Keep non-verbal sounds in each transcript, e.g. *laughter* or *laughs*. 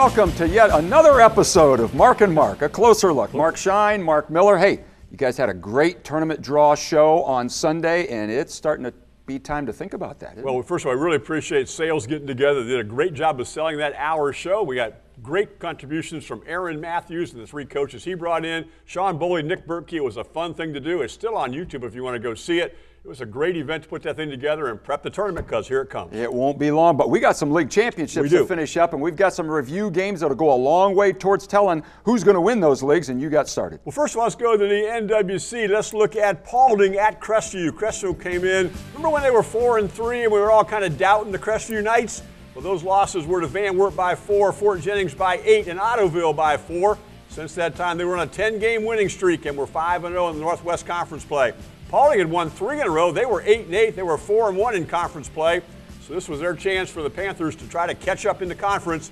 Welcome to yet another episode of Mark and Mark, a closer look. Mark Shine, Mark Miller. Hey, you guys had a great tournament draw show on Sunday, and it's starting to be time to think about that. Well, first of all, I really appreciate sales getting together. They did a great job of selling that hour show. We got great contributions from Aaron Matthews and the three coaches he brought in. Sean Bully, Nick Burke. It was a fun thing to do. It's still on YouTube if you want to go see it. It was a great event to put that thing together and prep the tournament because here it comes. It won't be long, but we got some league championships to finish up, and we've got some review games that'll go a long way towards telling who's going to win those leagues, and you got started. Well, first of all, let's go to the NWC. Let's look at Paulding at Crestview. Crestview came in. Remember when they were four and three, and we were all kind of doubting the Crestview Knights? Well, those losses were to Van Wert by four, Fort Jennings by eight, and Ottoville by four. Since that time, they were on a 10-game winning streak and were 5 0 in the Northwest Conference play. Paulding had won three in a row. They were 8 and 8. They were 4 and 1 in conference play. So this was their chance for the Panthers to try to catch up in the conference.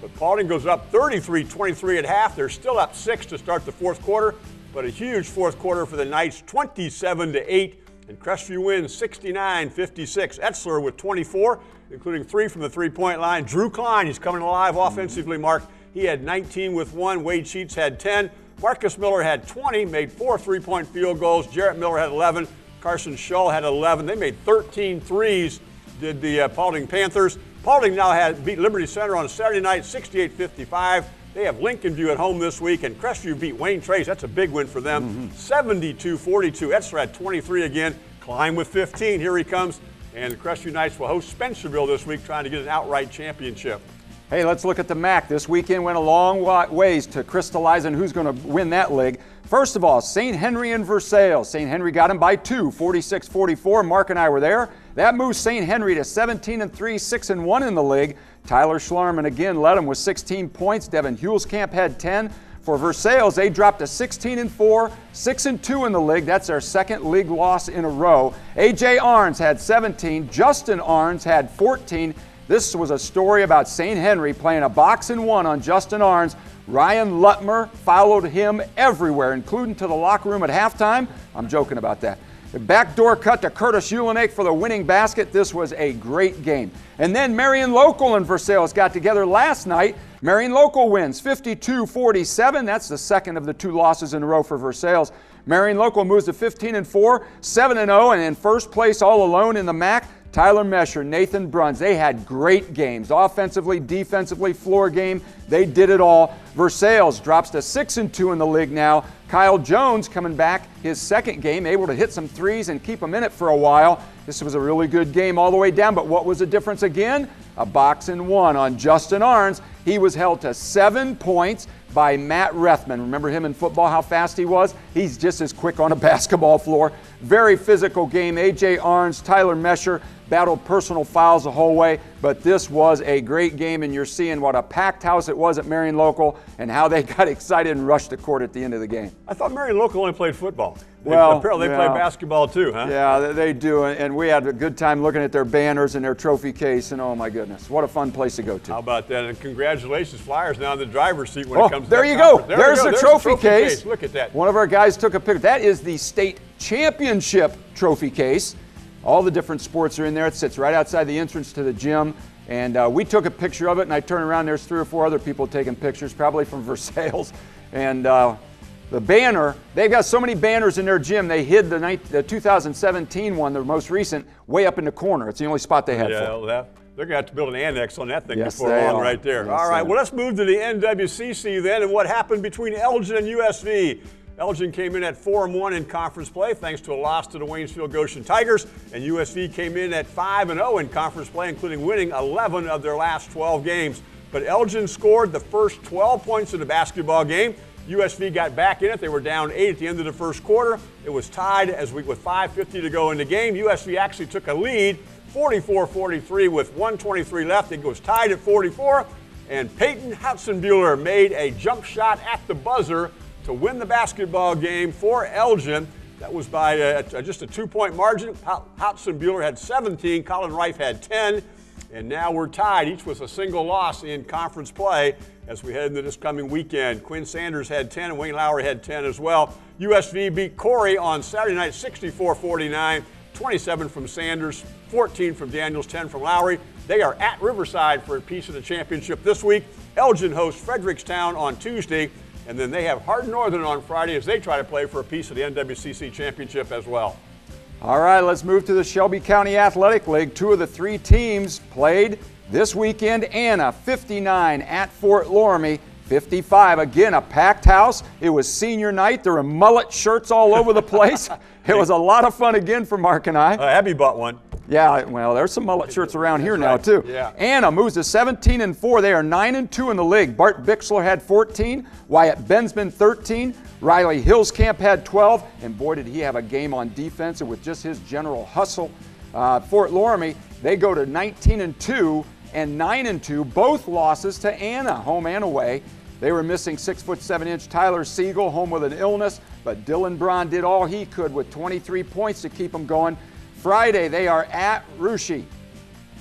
But Paulding goes up 33 23 at half. They're still up 6 to start the fourth quarter, but a huge fourth quarter for the Knights 27 to 8. And Crestview wins 69 56. Etzler with 24, including three from the three point line. Drew Klein, he's coming alive offensively, Mark. He had 19 with one. Wade Sheets had 10. Marcus Miller had 20, made four three point field goals. Jarrett Miller had 11. Carson Shull had 11. They made 13 threes, did the uh, Paulding Panthers. Paulding now had beat Liberty Center on Saturday night 68 55. They have Lincoln View at home this week, and Crestview beat Wayne Trace. That's a big win for them. 72 mm-hmm. 42. Etzler had 23 again. Klein with 15. Here he comes. And Crestview Knights will host Spencerville this week, trying to get an outright championship. Hey, let's look at the MAC. This weekend went a long ways to crystallizing who's going to win that league. First of all, St. Henry and Versailles. St. Henry got him by two, 46 44. Mark and I were there. That moves St. Henry to 17 and 3, 6 and 1 in the league. Tyler Schlarman again led him with 16 points. Devin Hulskamp had 10. For Versailles, they dropped to 16 and 4, 6 and 2 in the league. That's their second league loss in a row. AJ Ahrens had 17, Justin Ahrens had 14, this was a story about St. Henry playing a box and one on Justin Ahrens. Ryan Lutmer followed him everywhere, including to the locker room at halftime. I'm joking about that. The backdoor cut to Curtis Ulenik for the winning basket. This was a great game. And then Marion Local and Versailles got together last night. Marion Local wins 52 47. That's the second of the two losses in a row for Versailles. Marion Local moves to 15 and 4, 7 and 0, and in first place all alone in the MAC. Tyler Mesher, Nathan Bruns, they had great games. Offensively, defensively, floor game, they did it all. Versailles drops to 6 and 2 in the league now. Kyle Jones coming back his second game, able to hit some threes and keep them in it for a while. This was a really good game all the way down, but what was the difference again? A box and one on Justin Ahrens. He was held to seven points by Matt Rethman. Remember him in football, how fast he was? He's just as quick on a *laughs* basketball floor. Very physical game. AJ Ahrens, Tyler Mesher, battled personal fouls the whole way, but this was a great game, and you're seeing what a packed house it was at Marion Local and how they *laughs* got excited and rushed the court at the end of the game. I thought Marion Local only played football. They, well, apparently they yeah. play basketball too, huh? Yeah, they do, and we had a good time looking at their banners and their trophy case, and oh my goodness, what a fun place to go to. How about that? And congratulations, Flyers, now in the driver's seat when oh, it comes there to you go. There There's, go. The, There's trophy, the trophy case. case. Look at that. One of our guys took a picture. That is the state championship trophy case. All the different sports are in there. It sits right outside the entrance to the gym. And uh, we took a picture of it, and I turn around, there's three or four other people taking pictures, probably from *laughs* Versailles. And uh, the banner, they've got so many banners in their gym, they hid the, night, the 2017 one, the most recent, way up in the corner. It's the only spot they had yeah, for that, they're going to have to build an annex on that thing yes, before long, are. right there. Yes, All right, well, let's move to the NWCC then and what happened between Elgin and USV. Elgin came in at 4 and 1 in conference play thanks to a loss to the Waynesfield Goshen Tigers, and USV came in at 5 and 0 in conference play, including winning 11 of their last 12 games. But Elgin scored the first 12 points of the basketball game. USV got back in it. They were down eight at the end of the first quarter. It was tied as we with 5:50 to go in the game. USV actually took a lead, 44-43 with 123 left. It was tied at 44, and Peyton Housenbuehler made a jump shot at the buzzer to win the basketball game for Elgin. That was by a, a, just a two-point margin. Housenbuehler had 17, Colin Reif had 10, and now we're tied, each with a single loss in conference play as we head into this coming weekend. Quinn Sanders had 10, and Wayne Lowry had 10 as well. USV beat Corry on Saturday night 64-49, 27 from Sanders, 14 from Daniels, 10 from Lowry. They are at Riverside for a piece of the championship this week. Elgin hosts Frederickstown on Tuesday. And then they have Hardin Northern on Friday as they try to play for a piece of the NWCC championship as well. All right, let's move to the Shelby County Athletic League. Two of the three teams played this weekend. Anna 59 at Fort Loramie. 55 again, a packed house. It was senior night. There were mullet shirts all over the place. *laughs* it was a lot of fun again for Mark and I. Uh, Abby bought one. Yeah, well, there's some mullet shirts around here now too. Yeah. Anna moves to 17 and 4. They are 9 and 2 in the league. Bart Bixler had 14, Wyatt Bensman 13, Riley Hillscamp had 12, and boy did he have a game on defense and with just his general hustle. Uh, Fort Loramie, they go to 19 and 2 and 9 and 2, both losses to Anna, home and away. They were missing six foot seven inch Tyler Siegel, home with an illness, but Dylan Braun did all he could with 23 points to keep them going. Friday, they are at Russia,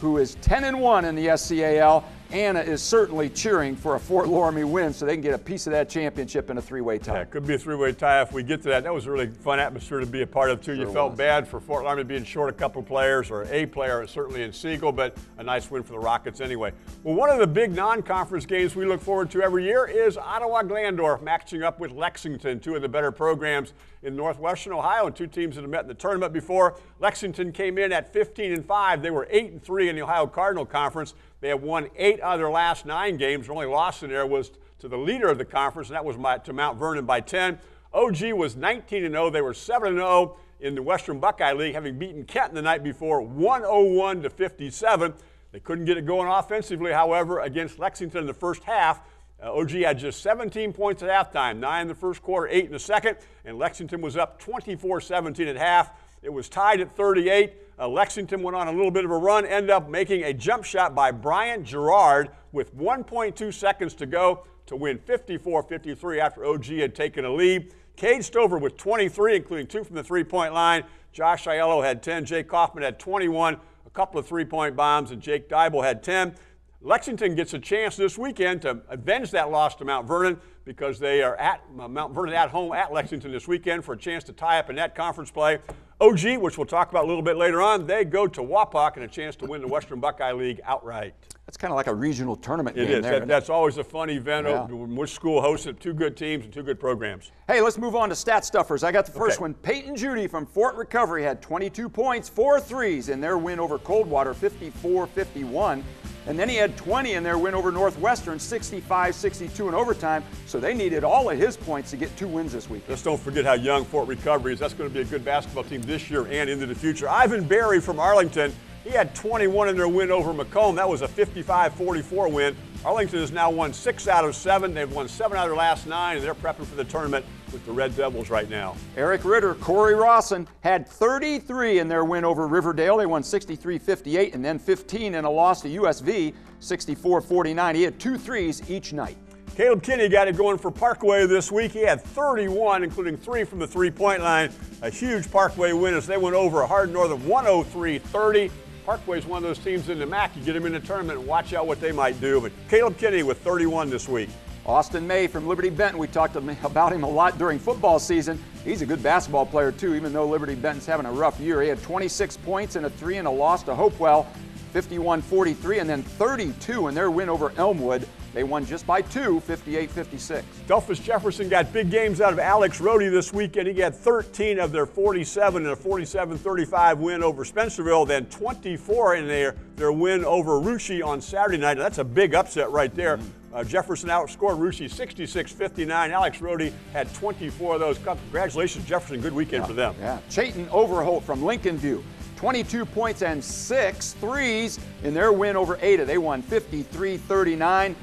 who is 10 and 1 in the SCAL. Anna is certainly cheering for a Fort Loramie win so they can get a piece of that championship in a three-way tie. Yeah, it could be a three-way tie if we get to that. That was a really fun atmosphere to be a part of too. Sure you felt was. bad for Fort Loramie being short a couple players or a player, certainly in Siegel, but a nice win for the Rockets anyway. Well, one of the big non-conference games we look forward to every year is Ottawa Glandorf matching up with Lexington, two of the better programs in northwestern Ohio, and two teams that have met in the tournament before. Lexington came in at 15 and 5. They were 8 and 3 in the Ohio Cardinal Conference. They have won eight out of their last nine games. Their only loss in there was to the leader of the conference, and that was my, to Mount Vernon by 10. OG was 19 0. They were 7 0 in the Western Buckeye League, having beaten Kenton the night before 101 to 57. They couldn't get it going offensively, however, against Lexington in the first half. Uh, OG had just 17 points at halftime, nine in the first quarter, eight in the second, and Lexington was up 24 17 at half. It was tied at 38. Uh, Lexington went on a little bit of a run, ended up making a jump shot by Bryant Gerard with 1.2 seconds to go to win 54 53 after OG had taken a lead. Cade Stover with 23, including two from the three point line. Josh Aiello had 10. Jake Kaufman had 21, a couple of three point bombs, and Jake Dybel had 10. Lexington gets a chance this weekend to avenge that loss to Mount Vernon because they are at uh, Mount Vernon at home at Lexington this weekend for a chance to tie up in that conference play. OG, which we'll talk about a little bit later on, they go to Wapak and a chance to win the Western Buckeye League outright. That's kind of like a regional tournament it game is. there. That, that's always a fun event. Yeah. Oh, Which school hosted? Two good teams and two good programs. Hey, let's move on to stat stuffers. I got the first okay. one. Peyton Judy from Fort Recovery had 22 points, four threes in their win over Coldwater, 54-51. And then he had 20 in their win over Northwestern, 65 62 in overtime. So they needed all of his points to get two wins this week. Let's don't forget how young Fort Recovery is. That's going to be a good basketball team this year and into the future. Ivan Berry from Arlington, he had 21 in their win over McComb. That was a 55 44 win. Arlington has now won six out of seven. They've won seven out of their last nine, and they're prepping for the tournament with the Red Devils right now. Eric Ritter, Cory-Rawson had 33 in their win over Riverdale. They won 63 58 and then 15 in a loss to USV 64 49. He had two threes each night. Caleb Kinney got it going for Parkway this week. He had 31, including three from the three point line. A huge Parkway win as they went over a Hardin Northern 103 30. Parkway is one of those teams in the MAC. You get them in the tournament and watch out what they might do. But Caleb Kinney with 31 this week. Austin May from Liberty Benton. We talked about him a lot during football season. He's a good basketball player, too, even though Liberty Benton's having a rough year. He had 26 points and a three and a loss to Hopewell, 51 43, and then 32 in their win over Elmwood. They won just by two, 58 56. Delphos Jefferson got big games out of Alex Rohde this weekend. He got 13 of their 47 in a 47 35 win over Spencerville, then 24 in their, their win over Russia on Saturday night. That's a big upset right there. Mm-hmm. Uh, Jefferson outscored Russia 66 59. Alex Rohde had 24 of those. Congratulations, Jefferson. Good weekend yeah, for them. Yeah. Chayton Overholt from Lincoln View. 22 points and six threes in their win over Ada. They won 53 39.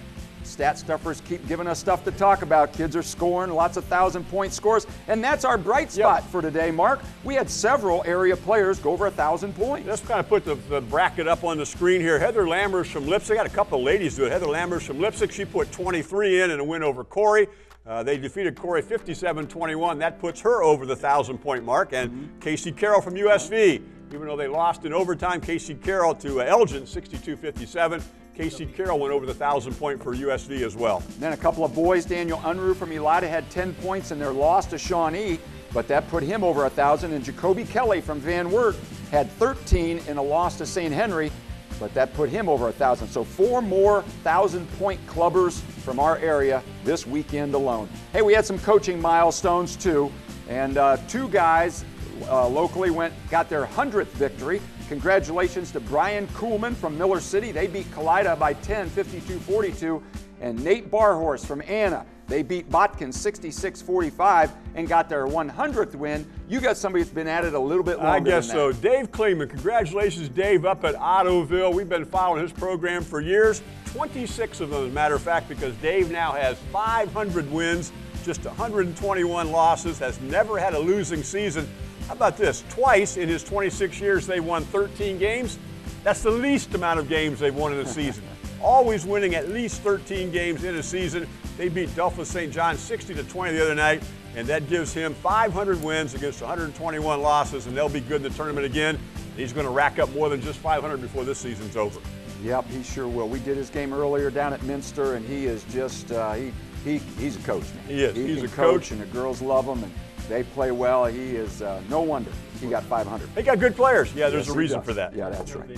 Stat stuffers keep giving us stuff to talk about. Kids are scoring lots of thousand point scores. And that's our bright spot yep. for today, Mark. We had several area players go over a thousand points. Let's kind of put the, the, bracket up on the screen here. Heather Lammers from Leipsic. I got a couple of ladies do it. Heather Lammers from Leipsic. She put 23 in and a win over Cory. Uh, they defeated Cory 57 21. That puts her over the 1,000 point mark. And mm-hmm. Casey Carroll from USV, even though they lost in overtime, Casey Carroll to uh, Elgin 62 57. Casey Carroll went over the 1,000 point for USV as well. Then a couple of boys, Daniel Unruh from Elida had 10 points in their loss to Shawnee, but that put him over 1,000. And Jacoby Kelly from Van Wert had 13 in a loss to St. Henry. but that put him over a thousand. So four more thousand point clubbers from our area this weekend alone. Hey, we had some coaching milestones too, and uh, two guys uh, locally went got their hundredth victory. Congratulations to Brian Kuhlman from Miller City. They beat Kalida by 10, 52-42, and Nate Barhorst from Anna. They beat Botkin 66-45 and got their 100th win. You got somebody that's been at it a little bit longer. I guess so. Dave Kleeman, congratulations, Dave, up at Ottoville. We've been following his program for years. 26 of them, as a matter of fact, because Dave now has 500 wins, just 121 losses, has never had a losing season. How about this? Twice in his 26 years, they won 13 games. That's the least amount of games they've won in a season. *laughs* Always winning at least 13 games in a season. They beat Delphos St. John 60 to 20 the other night, and that gives him 500 wins against 121 losses, and they'll be good in the tournament again. He's going to rack up more than just 500 before this season's over. Yep, he sure will. We did his game earlier down at Minster, and he is just uh, he, he he's a coach. Man. He is. He He's a coach. and the girls love him, and they play well. He is uh, no wonder he got 500. They got good players. Yeah, there's Yes, a reason does. for that. Yeah, that's right.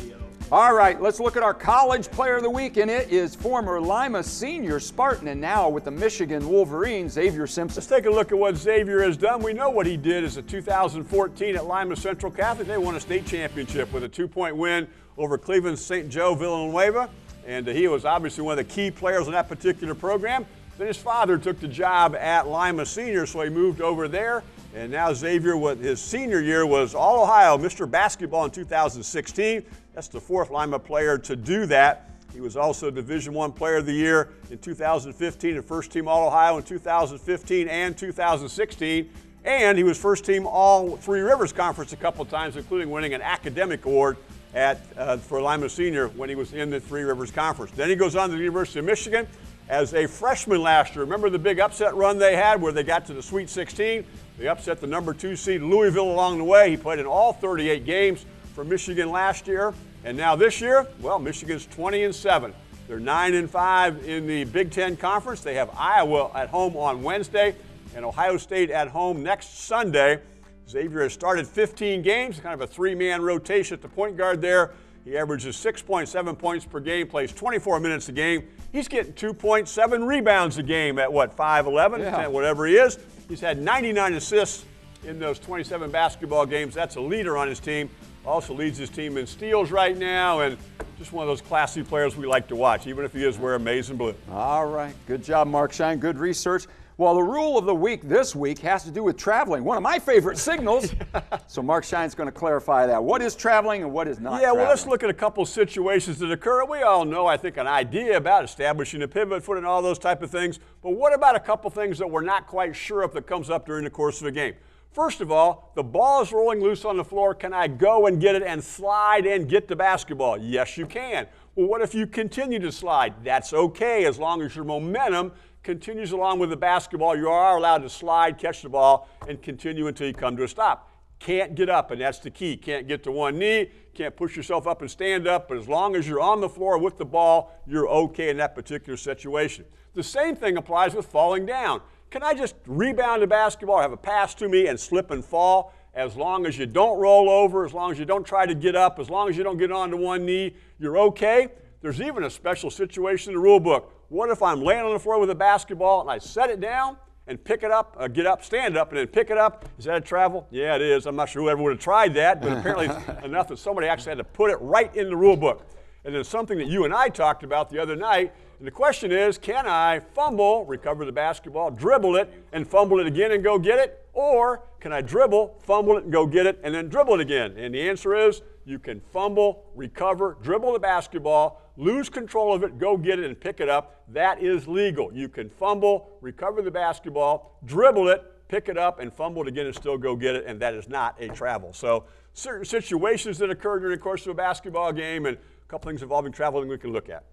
All right, let's look at our college player of the week, and it is former Lima senior Spartan, and now with the Michigan Wolverines, Xavier Simpson. Let's take a look at what Xavier has done. We know what he did as a 2014 at Lima Central Catholic. They won a state championship with a two-point win over Cleveland St. Joe Villa Angela, and he was obviously one of the key players in that particular program. Then his father took the job at Lima Senior, so he moved over there. And now Xavier, with his senior year, was All Ohio Mr. Basketball in 2016. That's the fourth Lima player to do that. He was also Division One Player of the Year in 2015 and First Team All Ohio in 2015 and 2016. And he was First Team All Three Rivers Conference a couple times, including winning an academic award at uh, for Lima Senior when he was in the Three Rivers Conference. Then he goes on to the University of Michigan as a freshman last year. Remember the big upset run they had where they got to the Sweet 16? They upset the number two seed Louisville along the way. He played in all 38 games for Michigan last year. And now this year, well, Michigan's 20 and 7. They're 9 and 5 in the Big Ten Conference. They have Iowa at home on Wednesday and Ohio State at home next Sunday. Xavier has started 15 games, kind of a three man rotation at the point guard there. He averages 6.7 points per game, plays 24 minutes a game. He's getting 2.7 rebounds a game at what, 5'11, Yeah. 10, whatever he is. He's had 99 assists in those 27 basketball games. That's a leader on his team. Also leads his team in steals right now, and just one of those classy players we like to watch, even if he is wearing maize and blue. All right. Good job, Mark Shine. Good research. Well, the rule of the week this week has to do with traveling, one of my favorite signals. *laughs* so, Mark Shine's going to clarify that. What is traveling and what is not Yeah, well, let's look at a couple situations that occur. We all know, I think, an idea about establishing a pivot foot and all those type of things. But what about a couple things that we're not quite sure of that comes up during the course of a game? First of all, the ball is rolling loose on the floor. Can I go and get it and slide and get the basketball? Yes, you can. Well, what if you continue to slide? That's okay as long as your momentum continues along with the basketball. You are allowed to slide, catch the ball, and continue until you come to a stop. Can't get up, and that's the key. Can't get to one knee, can't push yourself up and stand up, but as long as you're on the floor with the ball, you're okay in that particular situation. The same thing applies with falling down. Can I just rebound the basketball have a pass to me and slip and fall? As long as you don't roll over, as long as you don't try to get up, as long as you don't get onto one knee, you're okay. There's even a special situation in the rule book. What if I'm laying on the floor with a basketball and I set it down and pick it up, uh, get up, stand up, and then pick it up? Is that a travel? Yeah, it is. I'm not sure whoever would have tried that, but apparently it's *laughs* enough that somebody actually had to put it right in the rule book. And then something that you and I talked about the other night. And the question is can I fumble, recover the basketball, dribble it, and fumble it again and go get it? Or can I dribble, fumble it, and go get it, and then dribble it again? And the answer is you can fumble, recover, dribble the basketball, lose control of it, go get it, and pick it up. That is legal. You can fumble, recover the basketball, dribble it, pick it up, and fumble it again and still go get it, and that is not a travel. So, certain situations that occur during the course of a basketball game and a couple things involving traveling we can look at.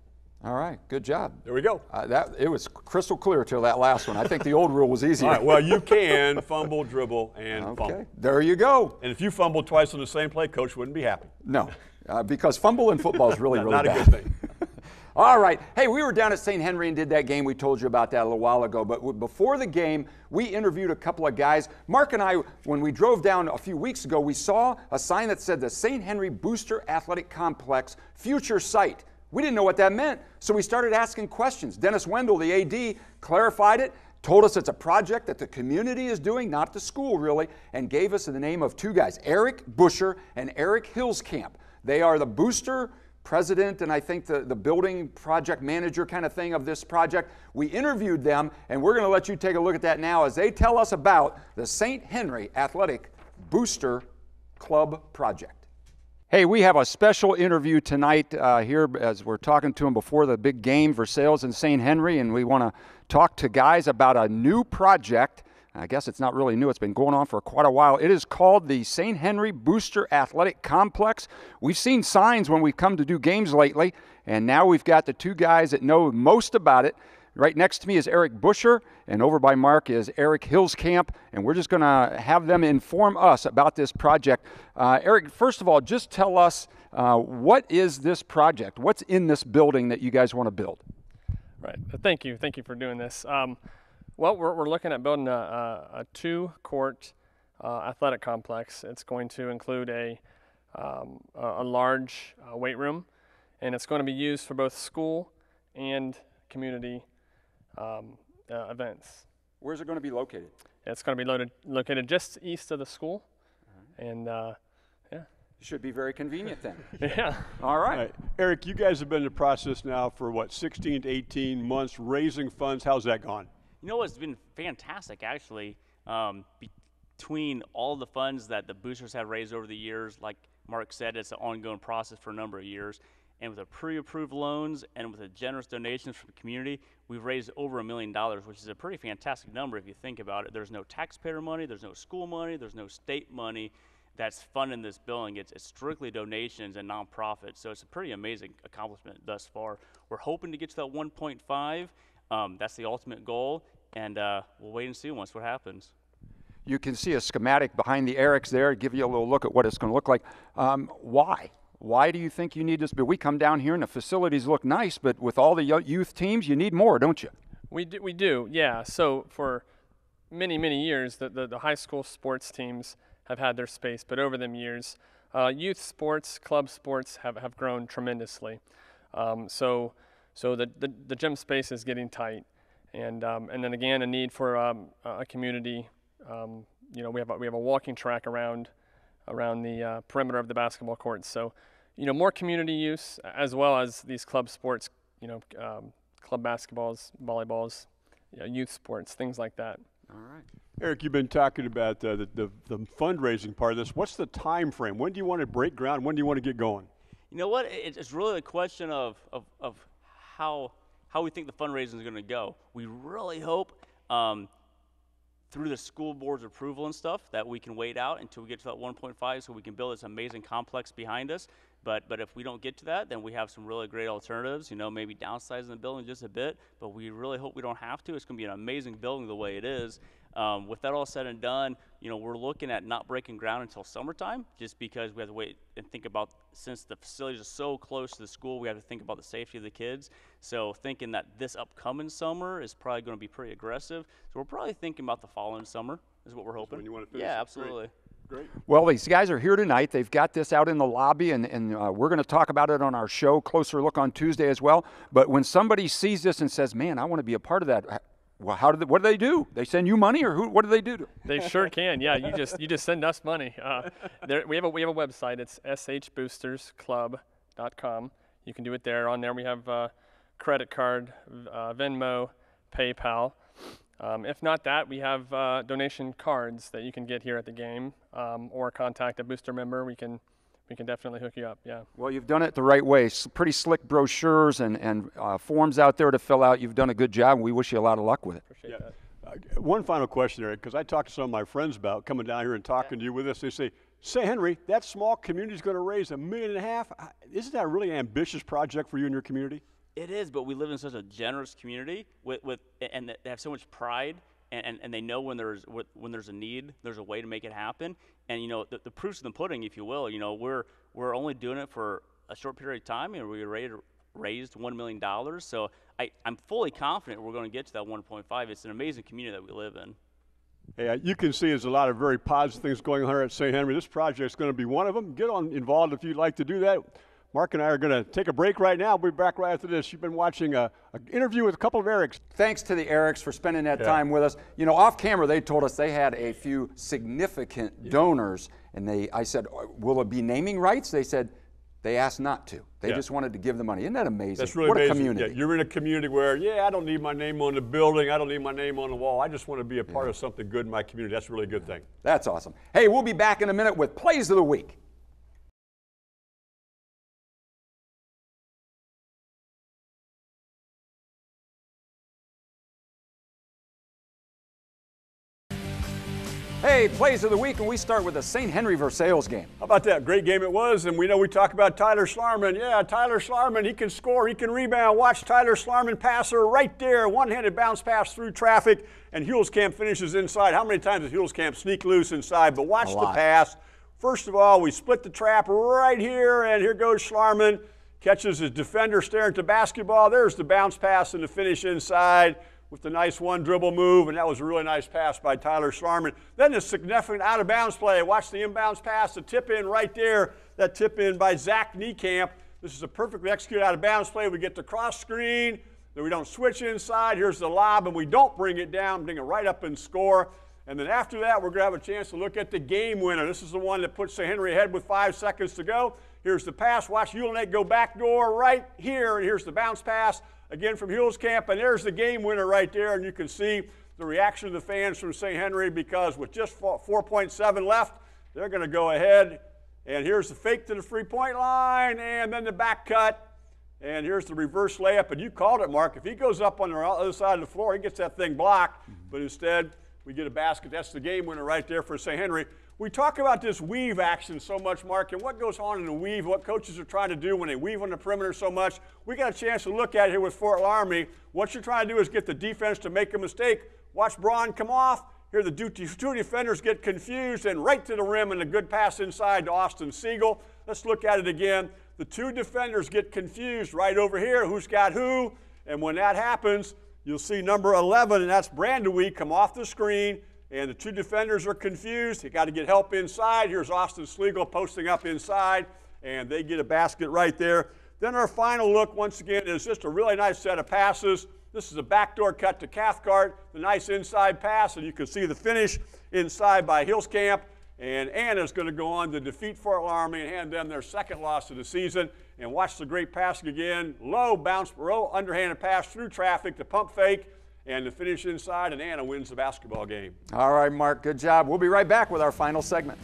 All right. Good job. There we go. Uh, that it was crystal clear till that last one. I think the old rule was easier. All right, well, you *laughs* can fumble, dribble, and okay. fumble. There you go. And if you fumble twice on the same play, coach wouldn't be happy. No, uh, because fumble in football is really, *laughs* Not- really not a good thing. *laughs* All right. Hey, we were down at St. Henry and did that game. We told you about that a little while ago. But before the game, we interviewed a couple of guys. Mark and I, when we drove down a few weeks ago, we saw a sign that said the St. Henry Booster Athletic Complex future site. We didn't know what that meant, so we started asking questions. Dennis Wendell, the AD, clarified it, told us it's a project that the community is doing, not the school really, and gave us the name of two guys, Eric Busher and Eric Hillscamp. They are the booster president and I think the, the building project manager kind of thing of this project. We interviewed them, and we're going to let you take a look at that now as they tell us about the St. Henry Athletic Booster Club project. Hey, we have a special interview tonight uh, here as we're talking to them before the big game Versailles in St. Henry, and we want to talk to guys about a new project. I guess it's not really new, it's been going on for quite a while. It is called the St. Henry Booster Athletic Complex. We've seen signs when we've come to do games lately, and now we've got the two guys that know most about it. Right next to me is Eric Busher, and over by Mark is Eric Hillscamp, and we're just going to have them inform us about this project. Uh, Eric, first of all, just tell us uh, what is this project? What's in this building that you guys want to build? Right. Thank you. Thank you for doing this. Um, well, we're, we're, looking at building a, a, a two-court uh, athletic complex. It's going to include a, um, a large uh, weight room, and it's going to be used for both school and community um, uh, events. Where's it going to be located? It's going to be loaded, located just east of the school, uh-huh. and uh, yeah. Should be very convenient then. *laughs* yeah. All right. All right. Eric, you guys have been in the process now for what, 16 to 18 months raising funds. How's that gone? You know, it's been fantastic actually. Um, between all the funds that the boosters have raised over the years, like Mark said, it's an ongoing process for a number of years and with a pre-approved loans and with a generous donations from the community, we've raised over a million dollars, which is a pretty fantastic number if you think about it. There's no taxpayer money, there's no school money, there's no state money that's funding this building. It's, it's strictly donations and nonprofits, so it's a pretty amazing accomplishment thus far. We're hoping to get to that 1.5. Um, that's the ultimate goal, and uh, we'll wait and see once what happens. You can see a schematic behind the Erics there, give you a little look at what it's going to look like. Um, why? Why do you think you need this? But we come down here and the facilities look nice, but with all the youth teams, you need more, don't you? We do, we do, yeah. So for many, many years, the, the, the high school sports teams have had their space, but over them years, uh, youth sports, club sports have, have grown tremendously. Um, so so the, the, the, gym space is getting tight. And, um, and then again, a need for um, a community. Um, you know, we have a, we have a walking track around around the uh, perimeter of the basketball courts. So you know, more community use as well as these club sports, you know, um, club basketballs, volleyballs, you know, youth sports, things like that. All right. Eric, you've been talking about uh, the, the, the, fundraising part of this. What's the time frame? When do you want to break ground? When do you want to get going? You know what? It's really a question of, of, of how, how we think the fundraising is going to go. We really hope um, through the school board's approval and stuff that we can wait out until we get to that 1.5 so we can build this amazing complex behind us. But, but if we don't get to that, then we have some really great alternatives, you know, maybe downsizing the building just a bit, but we really hope we don't have to. It's going to be an amazing building the way it is. Um, with that all said and done, you know, we're looking at not breaking ground until summertime, just because we have to wait and think about since the facilities are so close to the school, we have to think about the safety of the kids. So thinking that this upcoming summer is probably going to be pretty aggressive. So we're probably thinking about the following summer is what we're hoping. When you want to yeah, absolutely. Great. Well, these guys are here tonight. They've got this out in the lobby, and, and uh, we're going to talk about it on our show, Closer Look on Tuesday as well. But when somebody sees this and says, man, I want to be a part of that, well, how do they, what do they do? They send you money, or who, what do they do? *laughs* They sure can. Yeah, you just you just send us money. Uh, there, we have a we have a website. It's shboostersclub.com. You can do it there. On there, we have uh, credit card, uh, Venmo, PayPal. Um, if not that, we have uh, donation cards that you can get here at the game, um, or contact a booster member. We can we can definitely hook you up. Yeah. Well, you've done it the right way. pretty slick brochures and and uh, forms out there to fill out. You've done a good job. We wish you a lot of luck with it. Appreciate yeah. that. Uh, one final question, Eric, because I talked to some of my friends about coming down here and talking yeah. to you with us. They say, "Say, Henry, that small community is going to raise a million and a half. Isn't that a really ambitious project for you and your community?" It is, but we live in such a generous community with, with and they have so much pride and, and, and they know when there's when there's a need, there's a way to make it happen. And you know, the, the proof's in the pudding, if you will. You know, we're we're only doing it for a short period of time, and we're raised $1 million. So I, I'm fully confident we're going to get to that 1.5. It's an amazing community that we live in. Yeah, you can see there's a lot of very positive things going on here at St. Henry. This project is going to be one of them. Get on involved if you'd like to do that. Mark and I are going to take a break right now. We'll be back right after this. You've been watching uh, an interview with a couple of Erics. Thanks to the Erics for spending that Yeah. time with us. You know, off camera, they told us they had a few significant donors, and they, I said, oh, will it be naming rights? They said they asked not to. They Yeah. just wanted to give the money. Isn't that amazing? That's really what amazing. a community. Yeah, you're in a community where, yeah, I don't need my name on the building. I don't need my name on the wall. I just want to be a part of something good in my community. That's a really good thing. That's awesome. Hey, we'll be back in a minute with plays of the week. Hey, plays of the week, and we start with the St. Henry Versailles game. How about that? Great game it was. And we know we talk about Tyler Schlarman. Yeah, Tyler Schlarman, he can score, he can rebound. Watch Tyler Schlarman passer right there. One handed bounce pass through traffic. And Camp finishes inside. How many times does Camp sneak loose inside? But watch the pass. First of all, we split the trap right here. And here goes Schlarman. Catches his defender staring at the basketball. There's the bounce pass and the finish inside with the nice one dribble move, and that was a really nice pass by Tyler Schlarman. Then the significant out of bounds play. Watch the inbounds pass, the tip in right there. That tip in by Zach Niekamp. This is a perfectly executed out of bounds play. We get the cross screen, then we don't switch inside. Here's the lob, and we don't bring it down, bring it right up and score. And then after that, we're going to have a chance to look at the game winner. This is the one that puts. Henry ahead with five seconds to go. Here's the pass. Watch Ulenet go back door right here. And here's the bounce pass again from Hughes Camp. And there's the game winner right there. And you can see the reaction of the fans from St. Henry because with just 4.7 left, they're going to go ahead. And here's the fake to the free point line. And then the back cut. And here's the reverse layup. And you called it, Mark. If he goes up on the other side of the floor, he gets that thing blocked. But instead, we get a basket. That's the game winner right there for St. Henry. We talk about this weave action so much, Mark, and what goes on in the weave, what coaches are trying to do when they weave on the perimeter so much. We got a chance to look at it here with Fort Loramie. What you're trying to do is get the defense to make a mistake. Watch Braun come off. Here the two defenders get confused and right to the rim and a good pass inside to Austin Siegel. Let's look at it again. The two defenders get confused right over here. Who's got who? And when that happens, you'll see number 11, and that's Brandewee, come off the screen. And the two defenders are confused. You got to get help inside. Here's Austin Siegel posting up inside, and they get a basket right there. Then our final look, once again, is just a really nice set of passes. This is a backdoor cut to Cathcart, the nice inside pass, and you can see the finish inside by Hillscamp. And Anna's going to go on to defeat Fort Loramie and hand them their second loss of the season. And watch the great passing again. Low bounce, low underhanded pass through traffic, the pump fake, and the finish inside. And Anna wins the basketball game. All right, Mark, good job. We'll be right back with our final segment.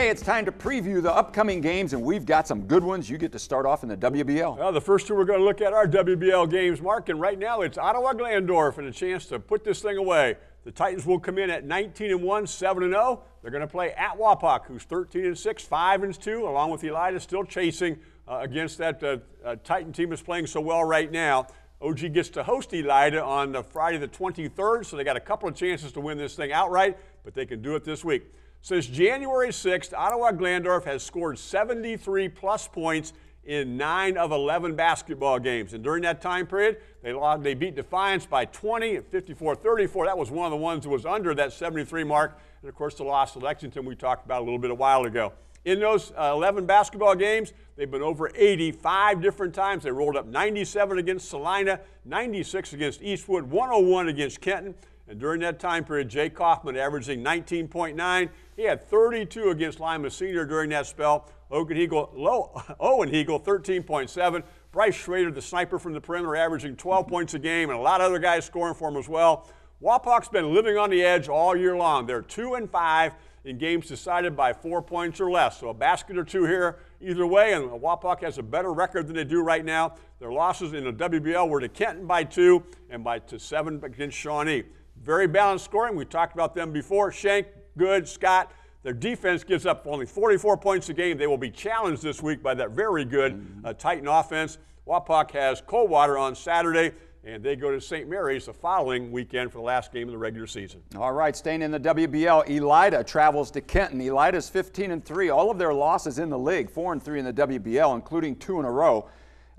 Hey, it's time to preview the upcoming games, and we've got some good ones. You get to start off in the WBL. Well, the first two we're going to look at are WBL games, Mark, and right now it's Ottawa Glandorf and a chance to put this thing away. The Titans will come in at 19 and 1, 7 and 0. They're going to play at Wapak, who's 13 and 6, 5 and 2, along with Elida still chasing uh, against that uh, uh, Titan team that's playing so well right now. OG gets to host Elida on the Friday the 23rd, so they got a couple of chances to win this thing outright, but they can do it this week. Since January 6th, Ottawa Glandorf has scored 73 plus points in 9 of 11 basketball games. And during that time period, they, lost, they beat Defiance by 20 at 54 34. That was one of the ones that was under that 73 mark. And of course, the loss to Lexington we talked about a little bit a while ago. In those uh, 11 basketball games, they've been over 85 different times. They rolled up 97 against Celina, 96 against Eastwood, 101 against Kenton. And during that time period, Jay Kaufman averaging 19.9. He had 32 against Lima Senior during that spell. Logan Eagle, Low, *laughs* Owen Eagle, 13.7. Bryce Schrader, the sniper from the perimeter, averaging 12 points a game, and a lot of other guys scoring for him as well. Wapak's been living on the edge all year long. They're two and five in games decided by four points or less. So a basket or two here, either way, and Wapak has a better record than they do right now. Their losses in the WBL were to Kenton by two and by to seven against Shawnee. Very balanced scoring. We talked about them before. Shank, Good, Scott. Their defense gives up only 44 points a game. They will be challenged this week by that very good uh, Titan offense. Wapak has Coldwater on Saturday, and they go to St. Mary's the following weekend for the last game of the regular season. All right, staying in the WBL, Elida travels to Kenton. Elida's 15 and 3. All of their losses in the league, 4 and 3 in the WBL, including two in a row.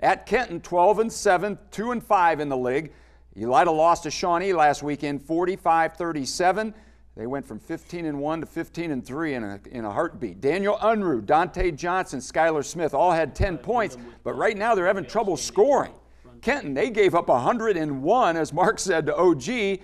At Kenton, 12 and 7, 2 and 5 in the league. Elida lost to Shawnee last weekend, 45-37. They went from 15 and 1 to 15 and 3 in a, in a heartbeat. Daniel Unruh, Dante Johnson, Skylar Smith all had 10 points, but right now they're having trouble scoring. Kenton, they gave up 101, as Mark said, to OG,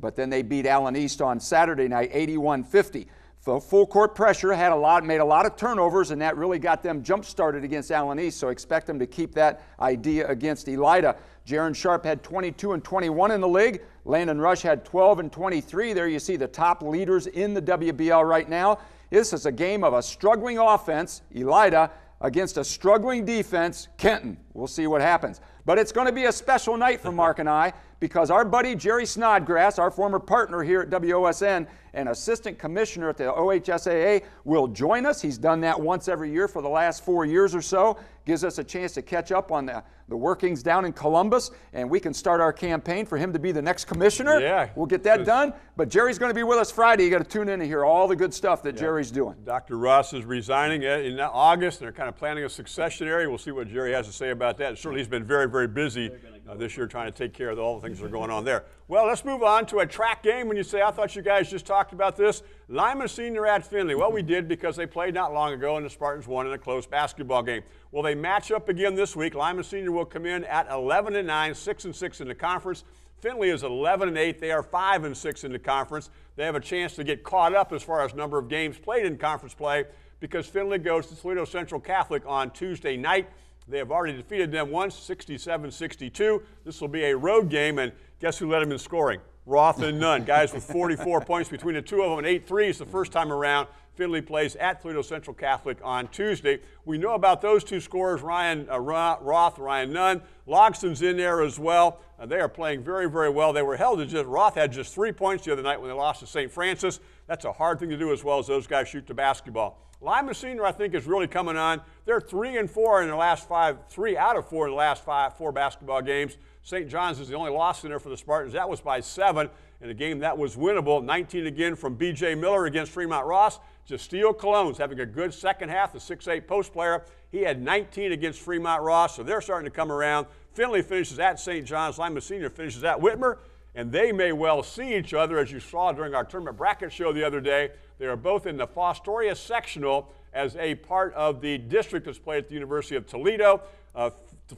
but then they beat Allen East on Saturday night, 81 50. Full court pressure had a lot, made a lot of turnovers, and that really got them jump started against Allen East. So expect them to keep that idea against Elida. Jaron Sharp had 22 and 21 in the league. Landon Rush had 12 and 23. There you see the top leaders in the WBL right now. This is a game of a struggling offense, Elida, against a struggling defense, Kenton. We'll see what happens. But it's going to be a special night for Mark and I because our buddy Jerry Snodgrass, our former partner here at WOSN and assistant commissioner at the OHSAA, will join us. He's done that once every year for the last four years or so. Gives us a chance to catch up on the, the workings down in Columbus, and we can start our campaign for him to be the next commissioner. Yeah. We'll get that done. But Jerry's going to be with us Friday. You got to tune in to hear all the good stuff that yeah. Jerry's doing. Dr. Ross is resigning uh, in August. and They're kind of planning a succession area. We'll see what Jerry has to say about that. Certainly, he's been very, very busy uh, this year trying to take care of all the things that are going on there. Well, let's move on to a track game. When you say, I thought you guys just talked about this, Lima Senior at Findlay. Well, we did because they played not long ago and the Spartans won in a close basketball game. Well, they match up again this week. Lima Senior will come in at 11 and 9, 6 and 6 in the conference. Findlay is 11 and 8. They are 5 and 6 in the conference. They have a chance to get caught up as far as number of games played in conference play because Findlay goes to Toledo Central Catholic on Tuesday night. They have already defeated them once, 67 62. This will be a road game, and guess who led them in scoring? Roth and Nunn. Guys with 44 *laughs* points between the two of them and eight threes the first time around. Findlay plays at Toledo Central Catholic on Tuesday. We know about those two scorers, Ryan uh, Roth, Ryan Nunn. Logston's in there as well. Uh, they are playing very, very well. They were held to just, Roth had just three points the other night when they lost to St. Francis. That's a hard thing to do as well as those guys shoot the basketball. Lima Senior, I think, is really coming on. They're three and four in the last five, three out of four in the last five, four basketball games. St. John's is the only loss in there for the Spartans. That was by seven in a game that was winnable. 19 again from B.J. Miller against Fremont Ross. Justeel Cologne's having a good second half, the 6'8 post player. He had 19 against Fremont Ross, so they're starting to come around. Findlay finishes at St. John's. Lima Senior finishes at Whitmer and they may well see each other, as you saw during our tournament bracket show the other day. They are both in the Fostoria sectional as a part of the district that's played at the University of Toledo. Uh,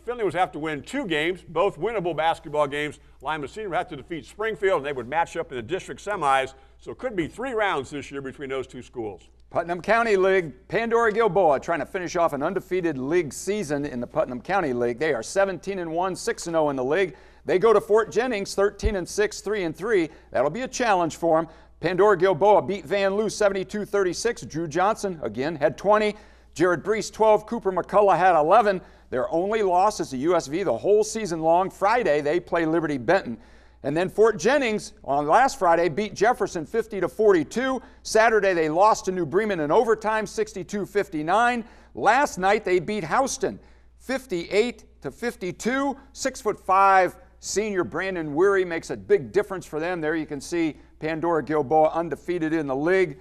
Findlay would have to win two games, both winnable basketball games. Lima Senior would have to defeat Springfield, and they would match up in the district semis. So it could be three rounds this year between those two schools. Putnam County League, Pandora Gilboa trying to finish off an undefeated league season in the Putnam County League. They are 17 and 1, 6 and 0 in the league. They go to Fort Jennings 13 and 6, 3 and 3. That'll be a challenge for them. Pandora Gilboa beat Vanlue 72 36. Drew Johnson, again, had 20. Jared Brees 12. Cooper McCullough had 11. Their only loss is to USV the whole season long. Friday, they play Liberty Benton. And then Fort Jennings on last Friday beat Jefferson 50 to 42. Saturday they lost to New Bremen in overtime 62-59. Last night they beat Houston 58 to 52. Six foot five senior Brandon Weary makes a big difference for them. There you can see Pandora Gilboa undefeated in the league.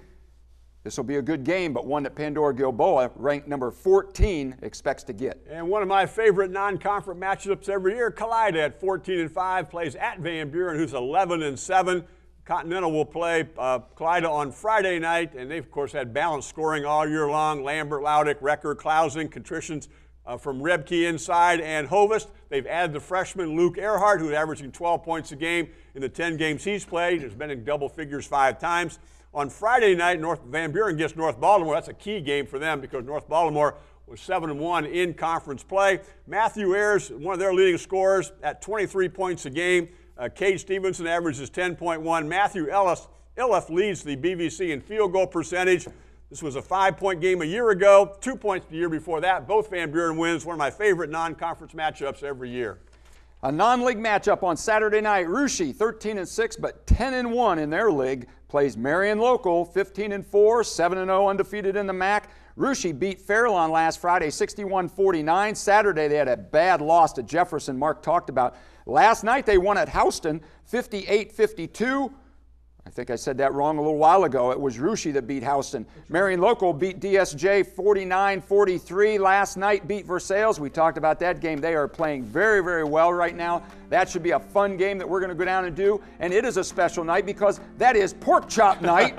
This will be a good game, but one that Pandora Gilboa, ranked number 14, expects to get. And one of my favorite non-conference matchups every year, Kalida at 14 and 5 plays at Van Buren, who's 11 and 7. Continental will play uh, Kalida on Friday night, and they've of course had balanced scoring all year long. Lambert, Laudick, Recker, Klausing, Contritions uh, from Rebke inside and Hovest. They've added the freshman Luke Earhart, who's averaging 12 points a game in the 10 games he's played. He's been in double figures five times. On Friday night, North Van Buren gets North Baltimore. That's a key game for them because North Baltimore was 7 1 in conference play. Matthew Ayers, one of their leading scorers, at 23 points a game. Uh, Cade Stevenson averages 10.1. Matthew Ellis, Iliff leads the BVC in field goal percentage. This was a five point game a year ago, two points the year before that. Both Van Buren wins, one of my favorite non conference matchups every year. A non-league matchup on Saturday night. Russia 13 and 6, but 10 and 1 in their league. Plays Marion Local 15 and 4, 7 and 0 undefeated in the MAC. Russia beat Fairlawn last Friday 61 49. Saturday, they had a bad loss to Jefferson, Mark talked about. Last night, they won at Houston 58 52. I think I said that wrong a little while ago. It was Russia that beat Houston. Marion Local beat DSJ 49 43 last night, beat Versailles. We talked about that game. They are playing very, very well right now. That should be a fun game that we're going to go down and do. And it is a special night because that is pork chop night.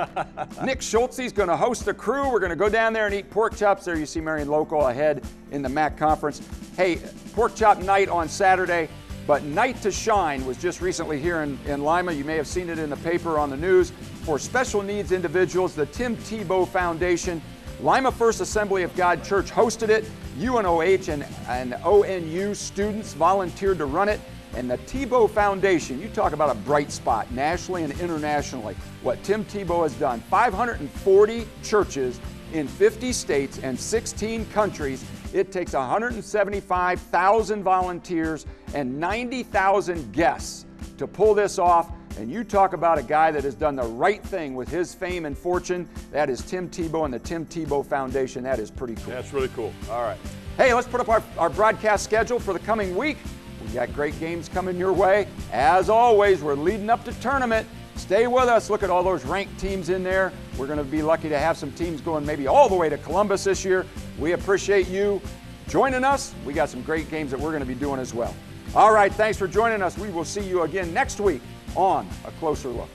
*laughs* Nick Schultze is going to host the crew. We're going to go down there and eat pork chops. There you see Marion Local ahead in the MAC conference. Hey, pork chop night on Saturday. But Night to Shine was just recently here in, in Lima. You may have seen it in the paper on the news. For special needs individuals, the Tim Tebow Foundation, Lima First Assembly of God Church hosted it. UNOH and, and ONU students volunteered to run it. And the Tebow Foundation, you talk about a bright spot nationally and internationally. What Tim Tebow has done 540 churches in 50 states and 16 countries. It takes 175,000 volunteers and 90,000 guests to pull this off. And you talk about a guy that has done the right thing with his fame and fortune. That is Tim Tebow and the Tim Tebow Foundation. That is pretty cool. That's really cool. All right. Hey, let's put up our, our broadcast schedule for the coming week. We got great games coming your way. As always, we're leading up to tournament. Stay with us. Look at all those ranked teams in there. We're going to be lucky to have some teams going maybe all the way to Columbus this year. We appreciate you joining us. We got some great games that we're going to be doing as well. All right, thanks for joining us. We will see you again next week on A Closer Look.